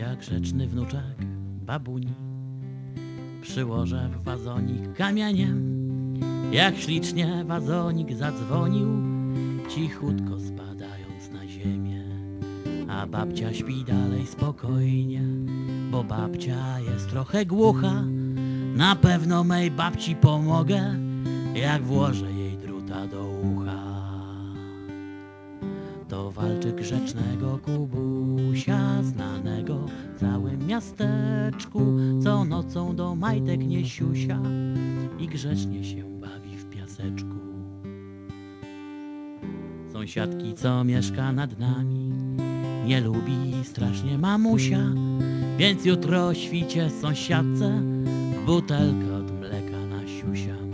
jak rzeczny wnuczek babuni. Przyłożę w wazonik kamieniem, jak ślicznie wazonik zadzwonił, cichutko spadając na ziemię. A babcia śpi dalej spokojnie, bo babcia jest trochę głucha. Na pewno mej babci pomogę, jak włożę jej druta do ucha. To walczy grzecznego Kubusia, znanego całym miasteczku, co nocą do majtek nie siusia i grzecznie się bawi w piaseczku. Sąsiadki, co mieszka nad nami, nie lubi strasznie mamusia, więc jutro świcie sąsiadce butelkę od mleka nasiusiam,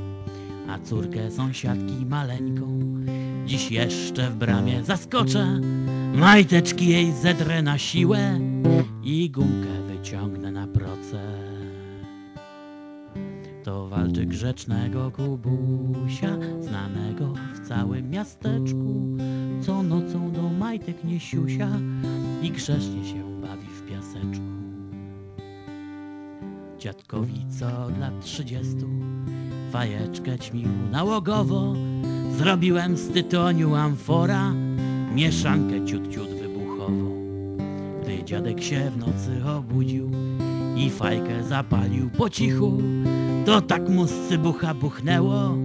a córkę sąsiadki maleńką dziś jeszcze w bramie zaskoczę, majteczki jej zedrę na siłę i gumkę wyciągnę na proce. To walczy grzecznego Kubusia, znanego w całym miasteczku, co nocą do majtek nie siusia i grzecznie się bawi w piaseczku. Dziadkowi co od lat trzydziestu fajeczkę ćmił nałogowo, zrobiłem z tytoniu amfora, mieszankę ciut ciut. Gdy dziadek się w nocy obudził i fajkę zapalił po cichu, to tak mu z cybucha buchnęło,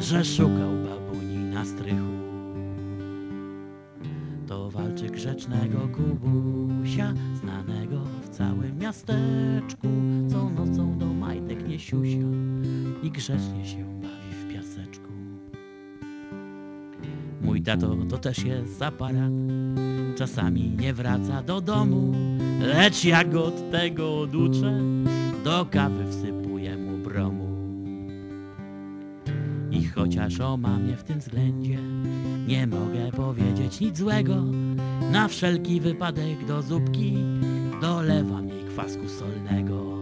że szukał babuni na strychu. To walczy grzecznego Kubusia, znanego w całym miasteczku, co nocą do majtek nie siusia i grzecznie się Mój tato to też jest aparat, czasami nie wraca do domu, lecz jak od tego oduczę, do kawy wsypuję mu bromu. I chociaż o mamie w tym względzie nie mogę powiedzieć nic złego, na wszelki wypadek do zupki dolewam jej kwasku solnego.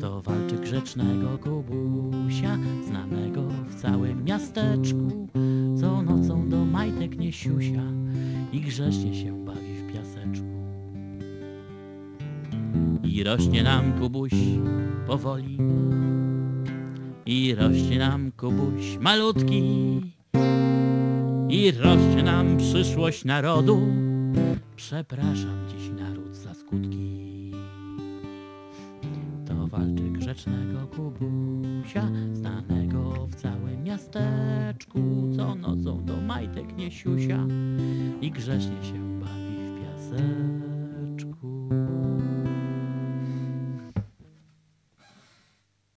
To walczy grzecznego Kubusia, znanego w całym miasteczku, do majtek nie siusia i grzecznie się bawi w piaseczku. I rośnie nam Kubuś powoli, i rośnie nam Kubuś malutki, i rośnie nam przyszłość narodu. Przepraszam dziś naród za skutki. Walczy grzecznego Kubusia, znanego w całym miasteczku, co nocą do majtek nie siusia i grzecznie się bawi w piaseczku.